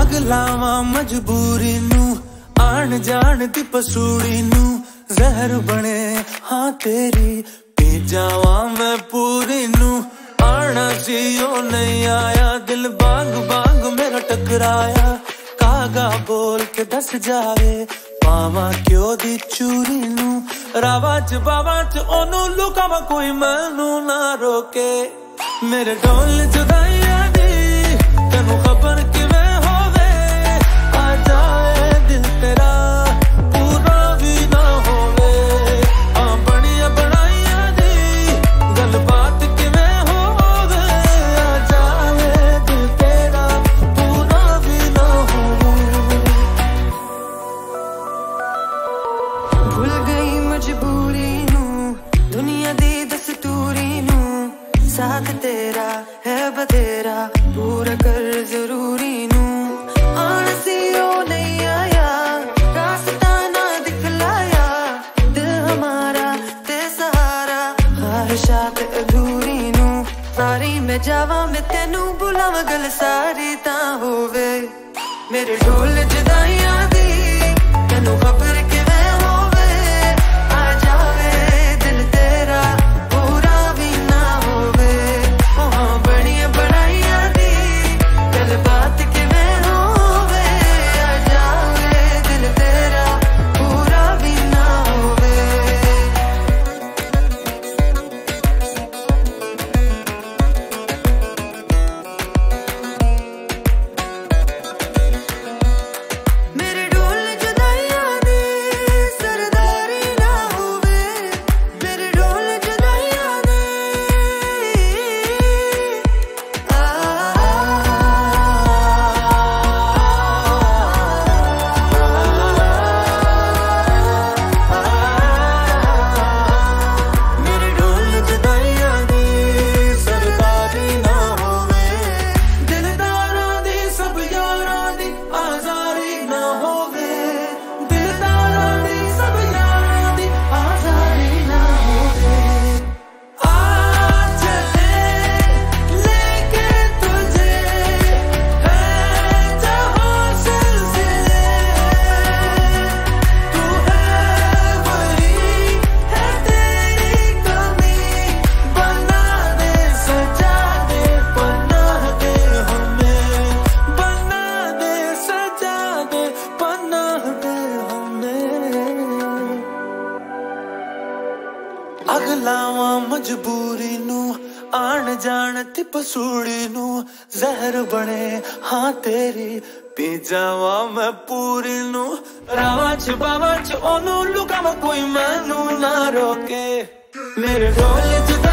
ਅਗਲਾਵਾਂ ਮਜਬੂਰੀ ਨੂੰ, ਆਣ ਜਾਣ ਦੀ ਪਸੂੜੀ ਨੂੰ, ਜ਼ਹਿਰ ਬਣੇ, ਹਾਂ ਤੇਰੀ ਪੀ ਜਾਵਾਂ ਮੈਂ ਪੂਰੀ ਨੂੰ। ਆਣਾ ਸੀ, ਉਹ ਨਹੀਂ ਆਇਆ, ਦਿਲ ਬਾਗ ਬਾਗ ਮੇਰਾ ਟਕਰਾਇਆ। ਕਾਗਾ ਬੋਲ ਕੇ ਦੱਸ ਜਾਵੇ ਪਾਵਾਂ ਕਿਉਂ ਦੀ ਚੂਰੀ ਨੂੰ? ਰਾਵਾ ਚ ਬਾਵਾ ਚ ਉਹਨੂੰ ਲੁਕਾਵਾ ਕੋਈ ਮੈਨੂੰ ਨਾ ਰੋਕੇ। ਮੇਰੇ ਢੋਲ ਜੁਦਾਈਆਂ ਸਾਥ ਤੇਰਾ ਹੈ ਬਤੇਰਾ ਪੂਰਾ ਕਰ ਜ਼ਰੂਰੀ ਨੂੰ। ਆਣ ਸੀ ਉਹ ਨਹੀਂ ਆਇਆ, ਰਾਸਤਾ ਨਾ ਦਿਖਲਾਇਆ। ਦਿਲ ਹਮਾਰਾ ਤੇ ਸਹਾਰਾ ਖਾਹਿਸ਼ਾਤ ਅਧੂਰੀ ਨੂੰ। ਸਾਰੀ ਮੈਂ ਜਾਵਾਂ, ਮੈਂ ਤੈਨੂੰ ਬੁਲਾਵਾਂ, ਗੱਲ ਸਾਰੀ ਤਾਂ ਹੋਵੇ। ਮੇਰੇ ਢੋਲ ਜਦਾਈਆਂ ਦੀ, ਤੈਨੂੰ ਖਬਰ ਅਗਲਾਵਾਂ ਮਜਬੂਰੀ ਨੂੰ, ਆਣ ਜਾਣ ਤੇ ਪਸੂੜੀ ਨੂੰ ਜ਼ਹਿਰ ਬਣੇ। ਹਾਂ ਤੇਰੀ ਪੀ ਜਾਵਾਂ ਮੈਂ ਪੂਰੀ ਨੂੰ। ਰਾਵਾਂ ਚ ਬਾਵਾਂ ਚ ਉਹਨੂੰ ਲੁਕਾਵਾਂ ਕੋਈ ਮੈਨੂੰ ਨਾ ਰੋਕੇ। ਮੇਰੇ ਢੋਲ ਜੁਦਾਈਆਂ